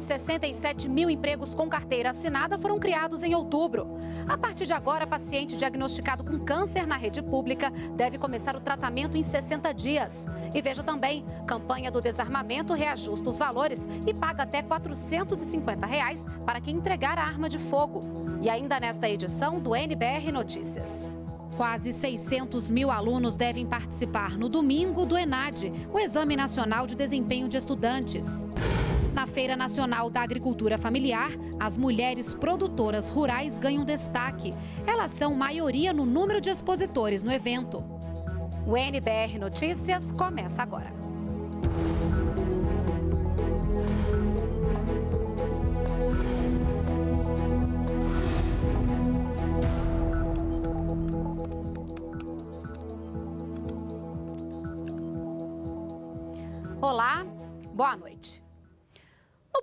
Quase 67 mil empregos com carteira assinada foram criados em outubro. A partir de agora, paciente diagnosticado com câncer na rede pública deve começar o tratamento em 60 dias. E veja também, campanha do desarmamento reajusta os valores e paga até 450 reais para quem entregar a arma de fogo. E ainda nesta edição do NBR Notícias. Quase 600 mil alunos devem participar no domingo do ENAD, o Exame Nacional de Desempenho de Estudantes. Na Feira Nacional da Agricultura Familiar, as mulheres produtoras rurais ganham destaque. Elas são maioria no número de expositores no evento. O NBR Notícias começa agora. Olá, boa noite.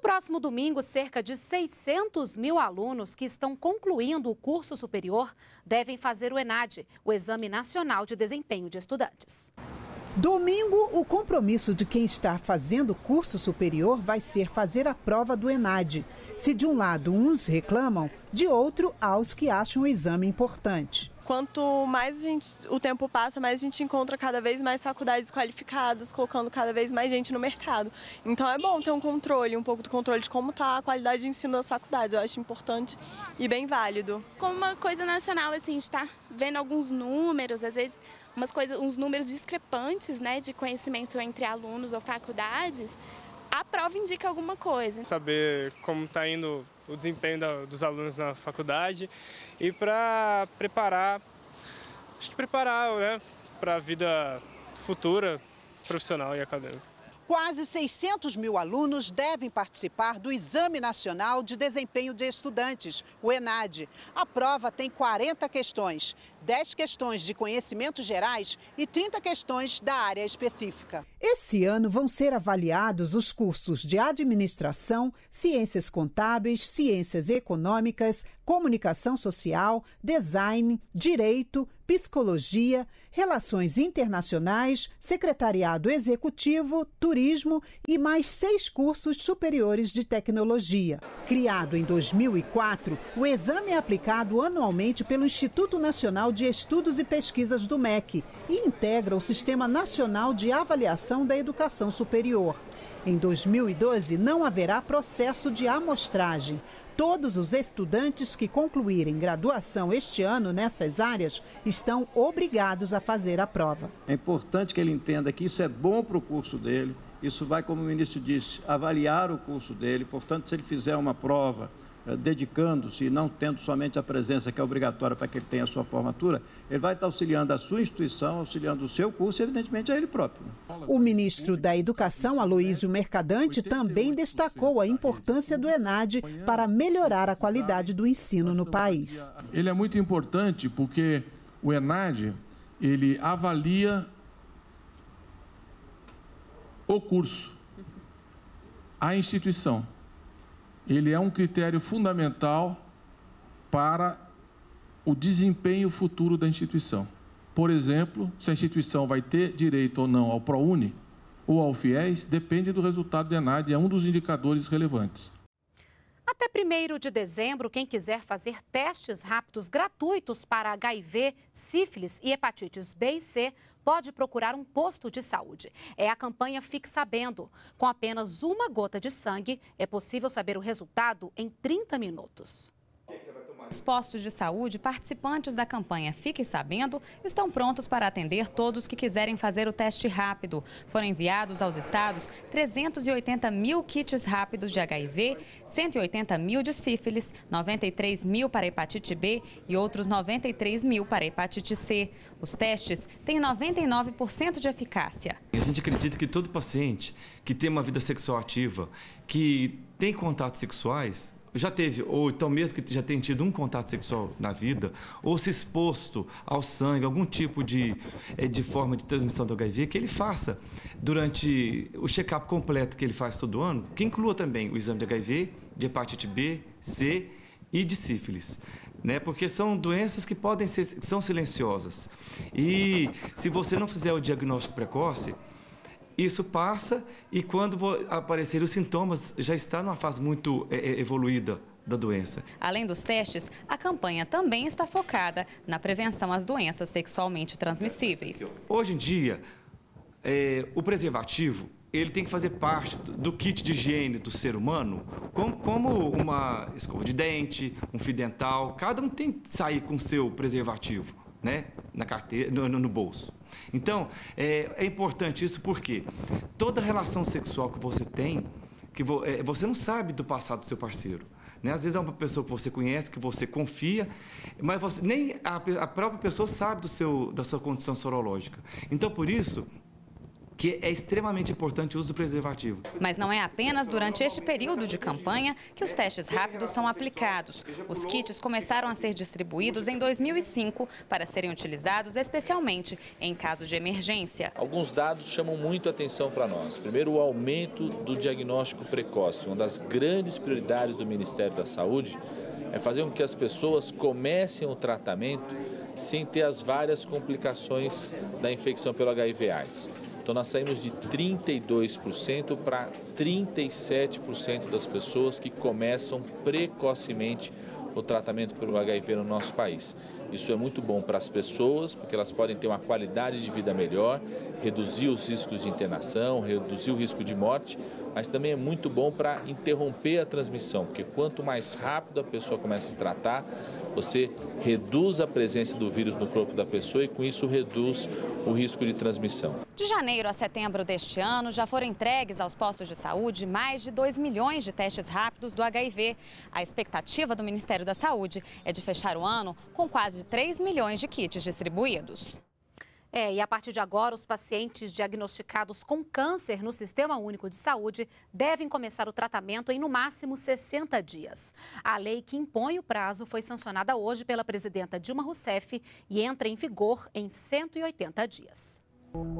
Próximo domingo, cerca de 600 mil alunos que estão concluindo o curso superior devem fazer o ENAD, o Exame Nacional de Desempenho de Estudantes. Domingo, o compromisso de quem está fazendo curso superior vai ser fazer a prova do ENAD. Se de um lado uns reclamam, de outro há os que acham o exame importante quanto mais gente, o tempo passa, mais a gente encontra cada vez mais faculdades qualificadas, colocando cada vez mais gente no mercado. Então é bom ter um controle, um pouco do controle de como está a qualidade de ensino das faculdades. Eu acho importante e bem válido. Como uma coisa nacional, assim, a gente está vendo alguns números, às vezes umas coisas, uns números discrepantes, né, de conhecimento entre alunos ou faculdades. A prova indica alguma coisa. Saber como está indo o desempenho da, dos alunos na faculdade e para preparar, acho que preparar né, para a vida futura, profissional e acadêmica. Quase 600 mil alunos devem participar do Exame Nacional de Desempenho de Estudantes, o ENAD. A prova tem 40 questões, 10 questões de conhecimentos gerais e 30 questões da área específica. Esse ano vão ser avaliados os cursos de Administração, Ciências Contábeis, Ciências Econômicas, Comunicação Social, Design, Direito, Psicologia, Relações Internacionais, Secretariado Executivo, Turismo e mais seis cursos superiores de tecnologia. Criado em 2004, o exame é aplicado anualmente pelo Instituto Nacional de Estudos e Pesquisas do MEC e integra o Sistema Nacional de Avaliação da Educação Superior. Em 2012, não haverá processo de amostragem. Todos os estudantes que concluírem graduação este ano nessas áreas estão obrigados a fazer a prova. É importante que ele entenda que isso é bom para o curso dele, isso vai, como o ministro disse, avaliar o curso dele. Portanto, se ele fizer uma prova dedicando-se e não tendo somente a presença que é obrigatória para que ele tenha a sua formatura, ele vai estar auxiliando a sua instituição, auxiliando o seu curso e, evidentemente, a ele próprio. O ministro da Educação, Aloísio Mercadante, também destacou a importância do ENAD para melhorar a qualidade do ensino no país. Ele é muito importante porque o ENAD, ele avalia o curso, a instituição ele é um critério fundamental para o desempenho futuro da instituição. Por exemplo, se a instituição vai ter direito ou não ao ProUni ou ao FIES, depende do resultado do ENAD, é um dos indicadores relevantes. Até 1 de dezembro, quem quiser fazer testes rápidos gratuitos para HIV, sífilis e hepatites B e C pode procurar um posto de saúde. É a campanha Fique Sabendo. Com apenas uma gota de sangue, é possível saber o resultado em 30 minutos. Os postos de saúde participantes da campanha Fique Sabendo estão prontos para atender todos que quiserem fazer o teste rápido. Foram enviados aos estados 380 mil kits rápidos de HIV, 180 mil de sífilis, 93 mil para hepatite B e outros 93 mil para hepatite C. Os testes têm 99% de eficácia. A gente acredita que todo paciente que tem uma vida sexual ativa, que tem contatos sexuais, já teve, ou então mesmo que já tenha tido um contato sexual na vida, ou se exposto ao sangue, algum tipo de, eh, de forma de transmissão do HIV, que ele faça durante o check-up completo que ele faz todo ano, que inclua também o exame de HIV, de hepatite B, C e de sífilis. Né? Porque são doenças que podem ser são silenciosas. E se você não fizer o diagnóstico precoce, isso passa e quando aparecerem os sintomas, já está numa fase muito evoluída da doença. Além dos testes, a campanha também está focada na prevenção às doenças sexualmente transmissíveis. Hoje em dia, é, o preservativo ele tem que fazer parte do kit de higiene do ser humano, como, como uma escova de dente, um fio dental. Cada um tem que sair com o seu preservativo, né? Na carteira, no, no bolso. Então, é, é, importante isso porque toda relação sexual que você tem, que vo, é, você não sabe do passado do seu parceiro. Né? Às vezes é uma pessoa que você conhece, que você confia, mas você, nem a, a própria pessoa sabe do seu, da sua condição sorológica. Então, por isso, que é extremamente importante o uso do preservativo. Mas não é apenas durante este período de campanha que os testes rápidos são aplicados. Os kits começaram a ser distribuídos em 2005 para serem utilizados especialmente em casos de emergência. Alguns dados chamam muito a atenção para nós. Primeiro, o aumento do diagnóstico precoce. Uma das grandes prioridades do Ministério da Saúde é fazer com que as pessoas comecem o tratamento sem ter as várias complicações da infecção pelo HIV/AIDS. Então nós saímos de 32% para 37% das pessoas que começam precocemente o tratamento pelo HIV no nosso país. Isso é muito bom para as pessoas, porque elas podem ter uma qualidade de vida melhor, reduzir os riscos de internação, reduzir o risco de morte, mas também é muito bom para interromper a transmissão, porque quanto mais rápido a pessoa começa a se tratar, você reduz a presença do vírus no corpo da pessoa e com isso reduz o risco de transmissão. De janeiro a setembro deste ano, já foram entregues aos postos de saúde mais de 2 milhões de testes rápidos do HIV. A expectativa do Ministério da Saúde é de fechar o ano com quase 3 milhões de kits distribuídos. É, e a partir de agora, os pacientes diagnosticados com câncer no Sistema Único de Saúde devem começar o tratamento em no máximo 60 dias. A lei que impõe o prazo foi sancionada hoje pela presidenta Dilma Rousseff e entra em vigor em 180 dias.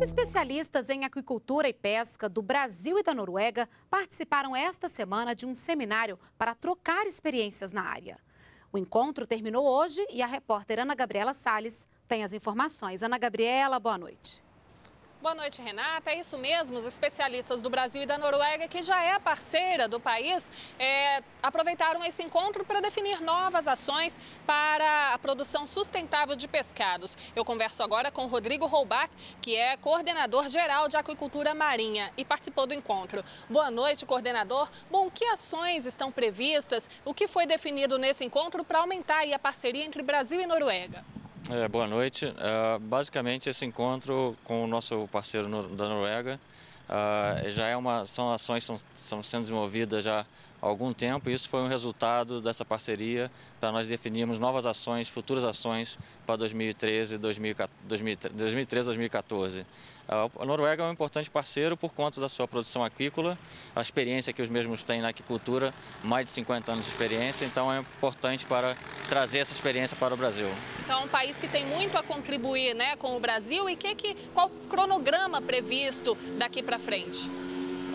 Especialistas em aquicultura e pesca do Brasil e da Noruega participaram esta semana de um seminário para trocar experiências na área. O encontro terminou hoje e a repórter Ana Gabriela Salles tem as informações. Ana Gabriela, boa noite. Boa noite, Renata. É isso mesmo, os especialistas do Brasil e da Noruega, que já é parceira do país, é, aproveitaram esse encontro para definir novas ações para a produção sustentável de pescados. Eu converso agora com Rodrigo Roubach, que é coordenador geral de aquicultura marinha e participou do encontro. Boa noite, coordenador. Bom, que ações estão previstas? O que foi definido nesse encontro para aumentar a parceria entre Brasil e Noruega? É, boa noite. Uh, basicamente, esse encontro com o nosso parceiro no, da Noruega uh, já é uma, são ações que estão sendo desenvolvidas já algum tempo e isso foi um resultado dessa parceria para nós definirmos novas ações, futuras ações para 2013 2013 2014. A Noruega é um importante parceiro por conta da sua produção aquícola, a experiência que os mesmos têm na aquicultura, mais de 50 anos de experiência, então é importante para trazer essa experiência para o Brasil. Então, é um país que tem muito a contribuir né, com o Brasil e que, que, qual o cronograma previsto daqui para frente?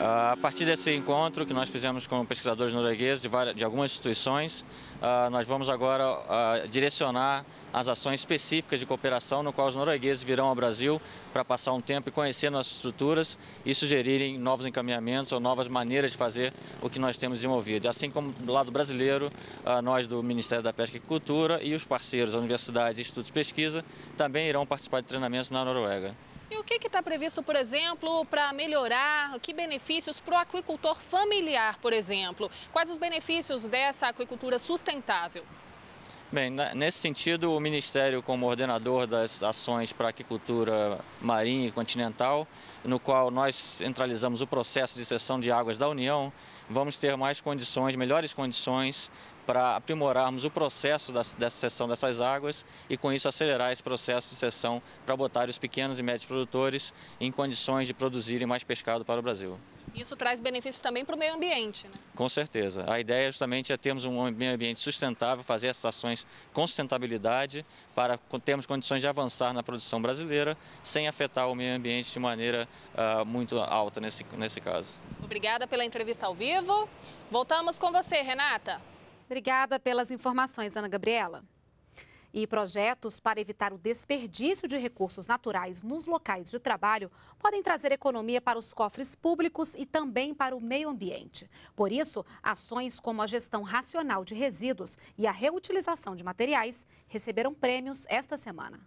A partir desse encontro que nós fizemos com pesquisadores noruegueses de, várias, de algumas instituições, ah, nós vamos agora ah, direcionar as ações específicas de cooperação no qual os noruegueses virão ao Brasil para passar um tempo e conhecer nossas estruturas e sugerirem novos encaminhamentos ou novas maneiras de fazer o que nós temos desenvolvido. Assim como do lado brasileiro, ah, nós do Ministério da Pesca e Cultura e os parceiros, universidades e institutos de pesquisa, também irão participar de treinamentos na Noruega. E o que está previsto, por exemplo, para melhorar? Que benefícios para o aquicultor familiar, por exemplo? Quais os benefícios dessa aquicultura sustentável? Bem, nesse sentido, o Ministério, como ordenador das ações para aquicultura marinha e continental, no qual nós centralizamos o processo de cessão de águas da União, vamos ter mais condições, melhores condições para aprimorarmos o processo dessa cessão dessas águas e com isso acelerar esse processo de cessão para botar os pequenos e médios produtores em condições de produzirem mais pescado para o Brasil. Isso traz benefícios também para o meio ambiente, né? Com certeza. A ideia justamente é termos um meio ambiente sustentável, fazer essas ações com sustentabilidade para termos condições de avançar na produção brasileira sem afetar o meio ambiente de maneira uh, muito alta nesse, nesse caso. Obrigada pela entrevista ao vivo. Voltamos com você, Renata. Obrigada pelas informações, Ana Gabriela. E projetos para evitar o desperdício de recursos naturais nos locais de trabalho podem trazer economia para os cofres públicos e também para o meio ambiente. Por isso, ações como a gestão racional de resíduos e a reutilização de materiais receberam prêmios esta semana.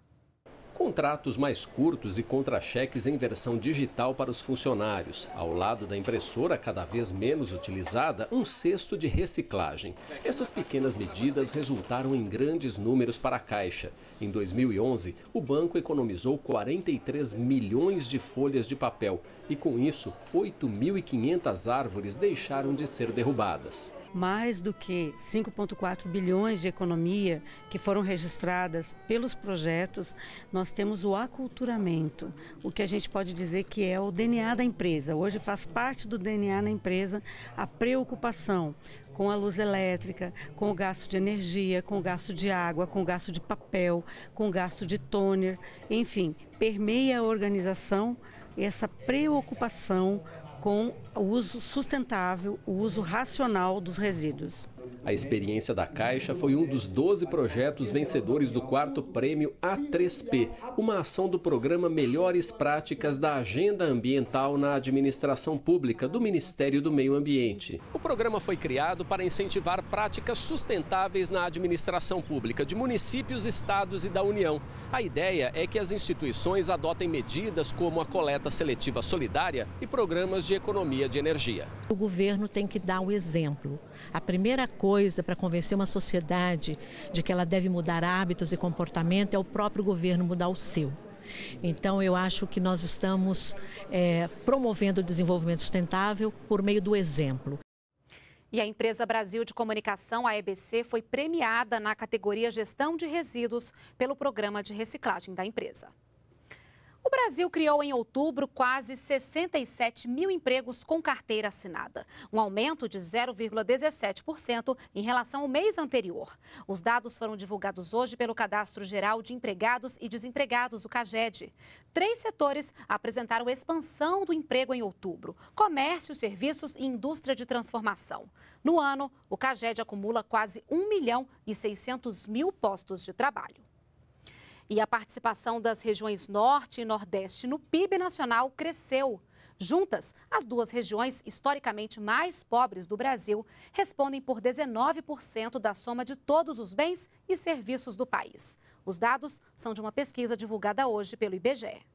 Contratos mais curtos e contra-cheques em versão digital para os funcionários. Ao lado da impressora cada vez menos utilizada, um cesto de reciclagem. Essas pequenas medidas resultaram em grandes números para a Caixa. Em 2011, o banco economizou 43 milhões de folhas de papel e, com isso, 8.500 árvores deixaram de ser derrubadas mais do que 5,4 bilhões de economia que foram registradas pelos projetos, nós temos o aculturamento, o que a gente pode dizer que é o DNA da empresa. Hoje faz parte do DNA da empresa a preocupação com a luz elétrica, com o gasto de energia, com o gasto de água, com o gasto de papel, com o gasto de toner, enfim, permeia a organização essa preocupação com o uso sustentável, o uso racional dos resíduos. A experiência da Caixa foi um dos 12 projetos vencedores do quarto prêmio A3P, uma ação do programa Melhores Práticas da Agenda Ambiental na Administração Pública do Ministério do Meio Ambiente. O programa foi criado para incentivar práticas sustentáveis na administração pública de municípios, estados e da União. A ideia é que as instituições adotem medidas como a coleta seletiva solidária e programas de economia de energia. O governo tem que dar o exemplo. A primeira coisa para convencer uma sociedade de que ela deve mudar hábitos e comportamento é o próprio governo mudar o seu. Então, eu acho que nós estamos é, promovendo o desenvolvimento sustentável por meio do exemplo. E a empresa Brasil de Comunicação, a EBC, foi premiada na categoria Gestão de Resíduos pelo programa de reciclagem da empresa. O Brasil criou em outubro quase 67 mil empregos com carteira assinada, um aumento de 0,17% em relação ao mês anterior. Os dados foram divulgados hoje pelo Cadastro Geral de Empregados e Desempregados, o CAGED. Três setores apresentaram expansão do emprego em outubro: comércio, serviços e indústria de transformação. No ano, o CAGED acumula quase 1 milhão e 600 mil postos de trabalho. E a participação das regiões Norte e Nordeste no PIB nacional cresceu. Juntas, as duas regiões historicamente mais pobres do Brasil respondem por 19% da soma de todos os bens e serviços do país. Os dados são de uma pesquisa divulgada hoje pelo IBGE.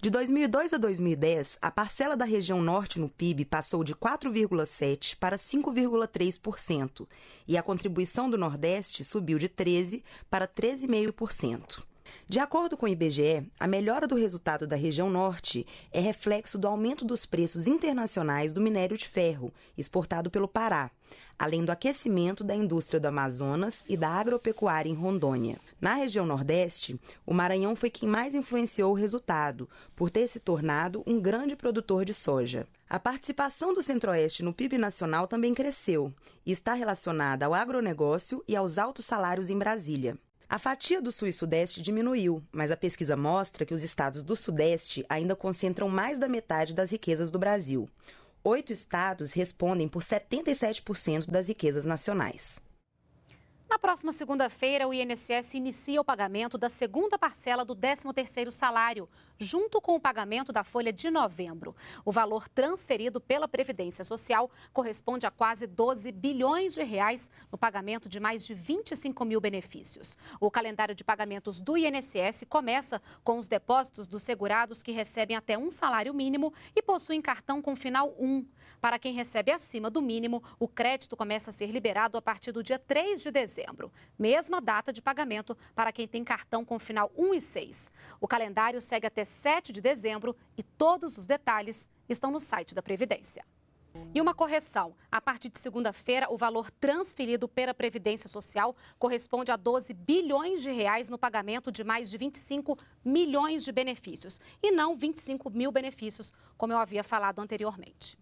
De 2002 a 2010, a parcela da região norte no PIB passou de 4,7% para 5,3%, e a contribuição do Nordeste subiu de 13% para 13,5%. De acordo com o IBGE, a melhora do resultado da região norte é reflexo do aumento dos preços internacionais do minério de ferro, exportado pelo Pará, além do aquecimento da indústria do Amazonas e da agropecuária em Rondônia. Na região Nordeste, o Maranhão foi quem mais influenciou o resultado, por ter se tornado um grande produtor de soja. A participação do Centro-Oeste no PIB nacional também cresceu e está relacionada ao agronegócio e aos altos salários em Brasília. A fatia do Sul e Sudeste diminuiu, mas a pesquisa mostra que os estados do Sudeste ainda concentram mais da metade das riquezas do Brasil. Oito estados respondem por 77% das riquezas nacionais. Na próxima segunda-feira, o INSS inicia o pagamento da segunda parcela do 13º salário, junto com o pagamento da folha de novembro. O valor transferido pela Previdência Social corresponde a quase 12 bilhões de reais no pagamento de mais de 25 mil benefícios. O calendário de pagamentos do INSS começa com os depósitos dos segurados que recebem até um salário mínimo e possuem cartão com final 1. Para quem recebe acima do mínimo, o crédito começa a ser liberado a partir do dia 3 de dezembro, mesma data de pagamento para quem tem cartão com final 1 e 6. O calendário segue até 7 de dezembro e todos os detalhes estão no site da Previdência. E uma correção: a partir de segunda-feira, o valor transferido pela Previdência Social corresponde a 12 bilhões de reais no pagamento de mais de 25 milhões de benefícios e não 25 mil benefícios, como eu havia falado anteriormente.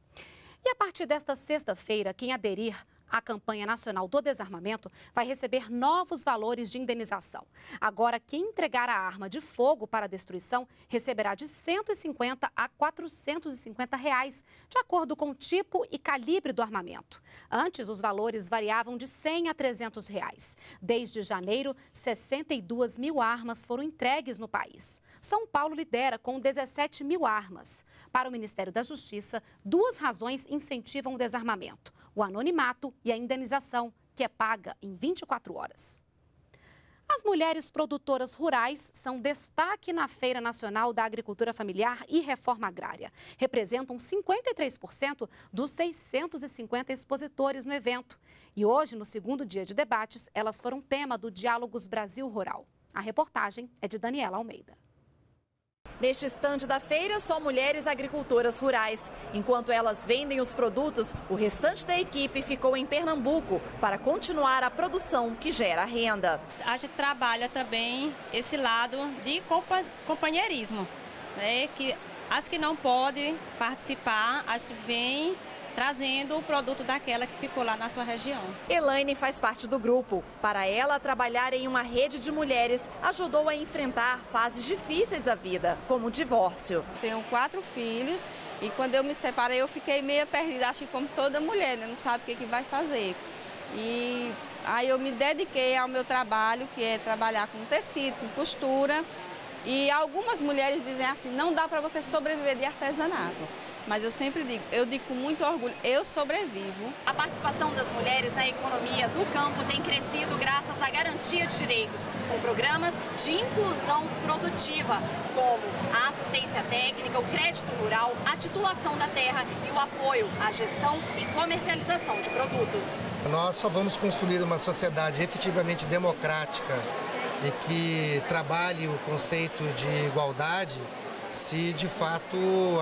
E a partir desta sexta-feira, quem aderir A campanha nacional do desarmamento vai receber novos valores de indenização. Agora, quem entregar a arma de fogo para destruição receberá de 150 a 450 reais, de acordo com o tipo e calibre do armamento. Antes, os valores variavam de 100 a 300 reais. Desde janeiro, 62 mil armas foram entregues no país. São Paulo lidera com 17 mil armas. Para o Ministério da Justiça, duas razões incentivam o desarmamento: o anonimato e a indenização, que é paga em 24 horas. As mulheres produtoras rurais são destaque na Feira Nacional da Agricultura Familiar e Reforma Agrária. Representam 53% dos 650 expositores no evento. E hoje, no segundo dia de debates, elas foram tema do Diálogos Brasil Rural. A reportagem é de Daniela Almeida. Neste estande da feira, só mulheres agricultoras rurais. Enquanto elas vendem os produtos, o restante da equipe ficou em Pernambuco para continuar a produção que gera renda. A gente trabalha também esse lado de companheirismo, né? que as que não podem participar, a gente vem trazendo o produto daquela que ficou lá na sua região. Elaine faz parte do grupo. Para ela, trabalhar em uma rede de mulheres ajudou a enfrentar fases difíceis da vida, como o divórcio. Tenho quatro filhos e quando eu me separei eu fiquei meio perdida, acho que como toda mulher, né? não sabe o que, que vai fazer. E aí eu me dediquei ao meu trabalho, que é trabalhar com tecido, com costura. E algumas mulheres dizem assim, não dá para você sobreviver de artesanato. Mas eu sempre digo, eu digo com muito orgulho, eu sobrevivo. A participação das mulheres na economia do campo tem crescido graças à garantia de direitos, com programas de inclusão produtiva, como a assistência técnica, o crédito rural, a titulação da terra e o apoio à gestão e comercialização de produtos. Nós só vamos construir uma sociedade efetivamente democrática e que trabalhe o conceito de igualdade se de fato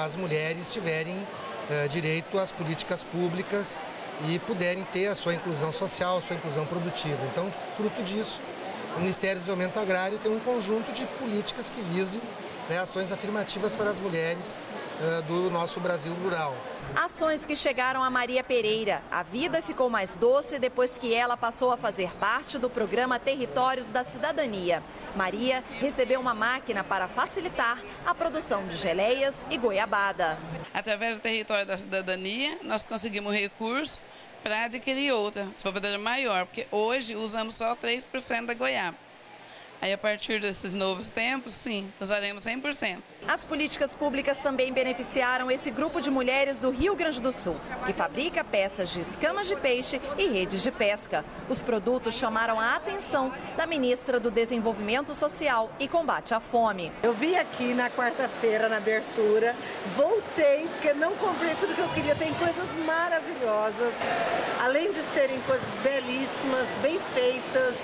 as mulheres tiverem uh, direito às políticas públicas e puderem ter a sua inclusão social, a sua inclusão produtiva. Então, fruto disso, o Ministério do Desenvolvimento Agrário tem um conjunto de políticas que visem né, ações afirmativas para as mulheres do nosso Brasil rural. Ações que chegaram a Maria Pereira. A vida ficou mais doce depois que ela passou a fazer parte do programa Territórios da Cidadania. Maria recebeu uma máquina para facilitar a produção de geleias e goiabada. Através do Território da Cidadania, nós conseguimos recursos para adquirir outra, de maior, porque hoje usamos só 3% da goiaba. Aí, a partir desses novos tempos, sim, usaremos 100%. As políticas públicas também beneficiaram esse grupo de mulheres do Rio Grande do Sul, que fabrica peças de escamas de peixe e redes de pesca. Os produtos chamaram a atenção da ministra do Desenvolvimento Social e Combate à Fome. Eu vim aqui na quarta-feira, na abertura, voltei, porque não comprei tudo que eu queria. Tem coisas maravilhosas, além de serem coisas belíssimas, bem feitas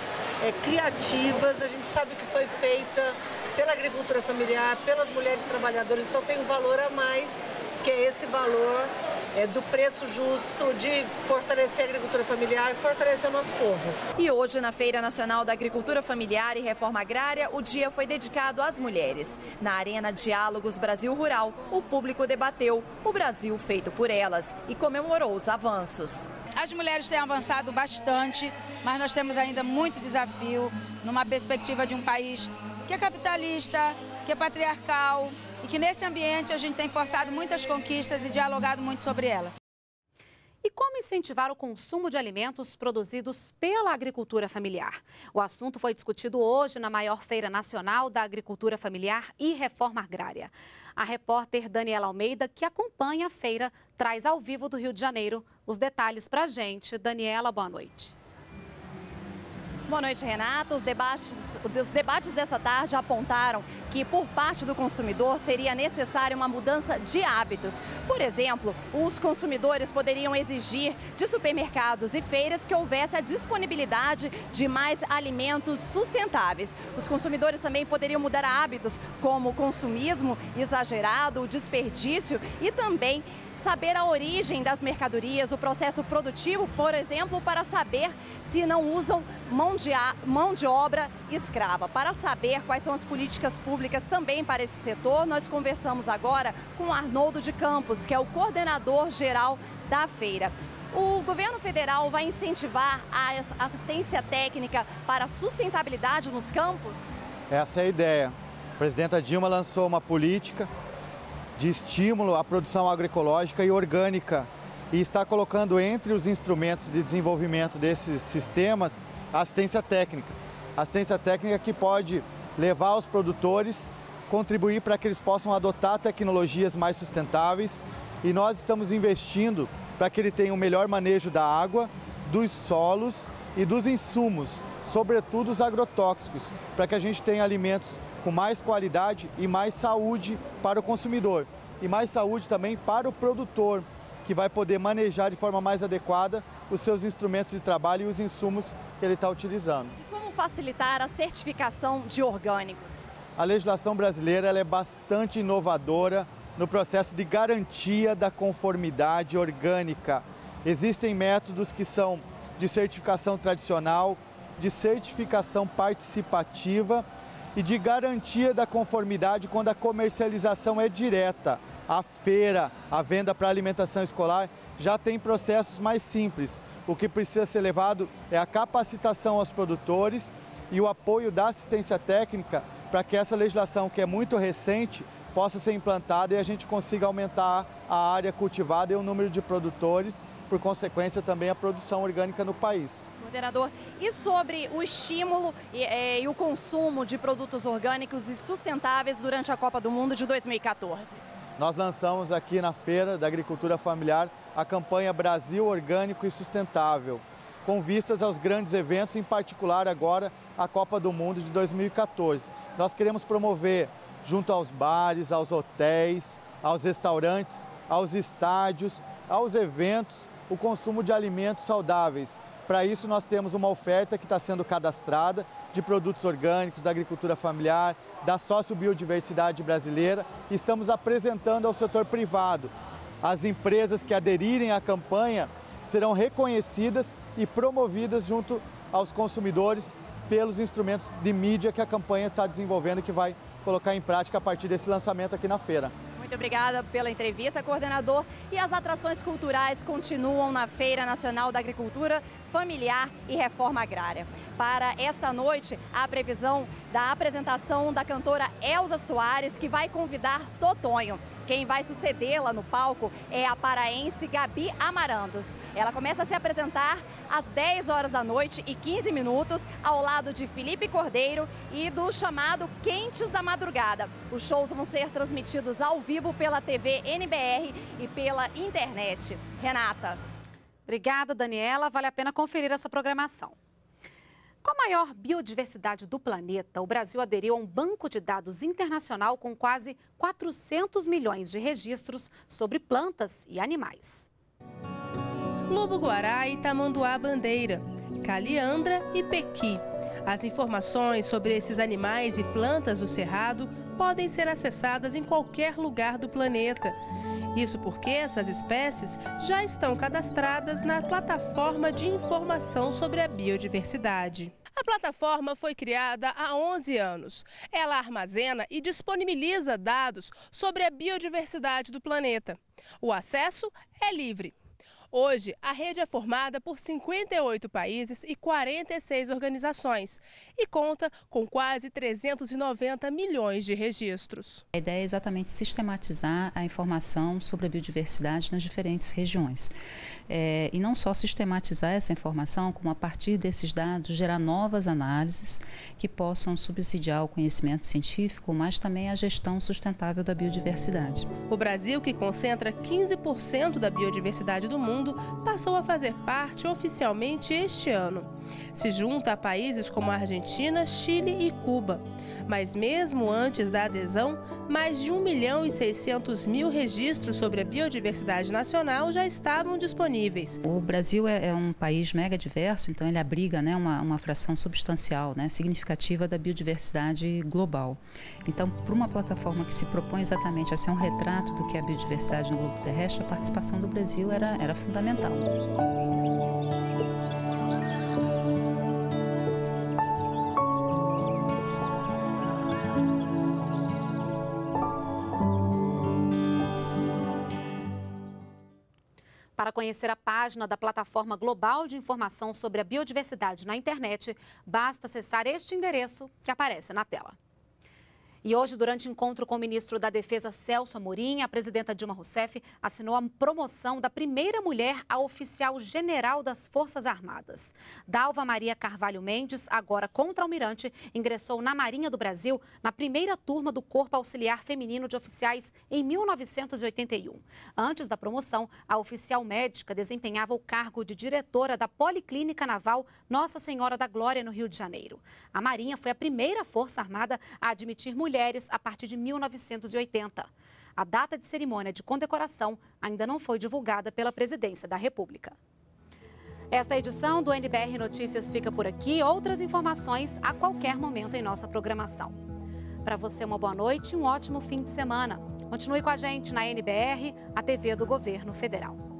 é, criativas, a gente sabe que foi feita pela agricultura familiar, pelas mulheres trabalhadoras, então tem um valor a mais, que é esse valor é, do preço justo de fortalecer a agricultura familiar e fortalecer o nosso povo. E hoje, na Feira Nacional da Agricultura Familiar e Reforma Agrária, o dia foi dedicado às mulheres. Na Arena Diálogos Brasil Rural, o público debateu o Brasil feito por elas e comemorou os avanços. As mulheres têm avançado bastante, mas nós temos ainda muito desafio numa perspectiva de um país que é capitalista, que é patriarcal, e que nesse ambiente a gente tem forçado muitas conquistas e dialogado muito sobre elas. E como incentivar o consumo de alimentos produzidos pela agricultura familiar? O assunto foi discutido hoje na maior feira nacional da agricultura familiar e reforma agrária. A repórter Daniela Almeida, que acompanha a feira, traz ao vivo do Rio de Janeiro os detalhes para a gente. Daniela, boa noite. Boa noite, Renata. Os debates, os debates dessa tarde apontaram que, por parte do consumidor, seria necessária uma mudança de hábitos. Por exemplo, os consumidores poderiam exigir de supermercados e feiras que houvesse a disponibilidade de mais alimentos sustentáveis. Os consumidores também poderiam mudar hábitos, como consumismo exagerado, o desperdício e também saber a origem das mercadorias, o processo produtivo, por exemplo, para saber se não usam mão de, mão de obra escrava. Para saber quais são as políticas públicas também para esse setor, nós conversamos agora com Arnoldo de Campos, que é o coordenador geral da feira. O governo federal vai incentivar a assistência técnica para a sustentabilidade nos campos? Essa é a ideia. A presidenta Dilma lançou uma política de estímulo à produção agroecológica e orgânica e está colocando entre os instrumentos de desenvolvimento desses sistemas assistência técnica. Assistência técnica que pode levar os produtores, contribuir para que eles possam adotar tecnologias mais sustentáveis e nós estamos investindo para que ele tenha um melhor manejo da água, dos solos e dos insumos, sobretudo os agrotóxicos, para que a gente tenha alimentos com mais qualidade e mais saúde para o consumidor e mais saúde também para o produtor, que vai poder manejar de forma mais adequada os seus instrumentos de trabalho e os insumos que ele está utilizando. E como facilitar a certificação de orgânicos? A legislação brasileira é bastante inovadora no processo de garantia da conformidade orgânica. Existem métodos que são de certificação tradicional, de certificação participativa e de garantia da conformidade quando a comercialização é direta. A feira, a venda para alimentação escolar já tem processos mais simples. O que precisa ser levado é a capacitação aos produtores e o apoio da assistência técnica para que essa legislação, que é muito recente, possa ser implantada e a gente consiga aumentar a área cultivada e o número de produtores, por consequência também a produção orgânica no país. E sobre o estímulo e, e, e o consumo de produtos orgânicos e sustentáveis durante a Copa do Mundo de 2014? Nós lançamos aqui na Feira da Agricultura Familiar a campanha Brasil Orgânico e Sustentável, com vistas aos grandes eventos, em particular agora a Copa do Mundo de 2014. Nós queremos promover junto aos bares, aos hotéis, aos restaurantes, aos estádios, aos eventos, o consumo de alimentos saudáveis. Para isso, nós temos uma oferta que está sendo cadastrada de produtos orgânicos, da agricultura familiar, da sociobiodiversidade brasileira. Estamos apresentando ao setor privado. As empresas que aderirem à campanha serão reconhecidas e promovidas junto aos consumidores pelos instrumentos de mídia que a campanha está desenvolvendo e que vai colocar em prática a partir desse lançamento aqui na feira. Muito obrigada pela entrevista, coordenador. E as atrações culturais continuam na Feira Nacional da Agricultura Familiar e Reforma Agrária. Para esta noite, a previsão da apresentação da cantora Elza Soares, que vai convidar Totonho. Quem vai sucedê-la no palco é a paraense Gabi Amarandos. Ela começa a se apresentar às 10 horas da noite e 15 minutos, ao lado de Felipe Cordeiro e do chamado Quentes da Madrugada. Os shows vão ser transmitidos ao vivo pela TV NBR e pela internet. Renata. Obrigada, Daniela. Vale a pena conferir essa programação. Com a maior biodiversidade do planeta, o Brasil aderiu a um banco de dados internacional com quase 400 milhões de registros sobre plantas e animais. Lobo-guará e tamanduá-bandeira, caliandra e pequi. As informações sobre esses animais e plantas do cerrado podem ser acessadas em qualquer lugar do planeta. Isso porque essas espécies já estão cadastradas na plataforma de informação sobre a biodiversidade. A plataforma foi criada há 11 anos. Ela armazena e disponibiliza dados sobre a biodiversidade do planeta. O acesso é livre. Hoje, a rede é formada por 58 países e 46 organizações e conta com quase 390 milhões de registros. A ideia é exatamente sistematizar a informação sobre a biodiversidade nas diferentes regiões. É, e não só sistematizar essa informação, como a partir desses dados gerar novas análises que possam subsidiar o conhecimento científico, mas também a gestão sustentável da biodiversidade. O Brasil, que concentra 15% da biodiversidade do mundo, mundo passou a fazer parte oficialmente este ano. Se junta a países como a Argentina, Chile e Cuba. Mas mesmo antes da adesão, mais de 1 milhão e 600 mil registros sobre a biodiversidade nacional já estavam disponíveis. O Brasil é, é um país mega diverso, então ele abriga né, uma, uma fração substancial, né, significativa da biodiversidade global. Então, para uma plataforma que se propõe exatamente a ser um retrato do que é a biodiversidade no globo terrestre, a participação do Brasil era, era fundamental. Para conhecer a página da Plataforma Global de Informação sobre a Biodiversidade na internet, basta acessar este endereço que aparece na tela. E hoje, durante encontro com o ministro da Defesa Celso Amorim, a presidenta Dilma Rousseff assinou a promoção da primeira mulher a oficial general das Forças Armadas. Dalva Maria Carvalho Mendes, agora contra-almirante, ingressou na Marinha do Brasil na primeira turma do Corpo Auxiliar Feminino de Oficiais em 1981. Antes da promoção, a oficial médica desempenhava o cargo de diretora da Policlínica Naval Nossa Senhora da Glória, no Rio de Janeiro. A Marinha foi a primeira força armada a admitir mulheres mulheres a partir de 1980. A data de cerimônia de condecoração ainda não foi divulgada pela Presidência da República. Esta edição do NBR Notícias fica por aqui. Outras informações a qualquer momento em nossa programação. Para você, uma boa noite e um ótimo fim de semana. Continue com a gente na NBR, a TV do Governo Federal.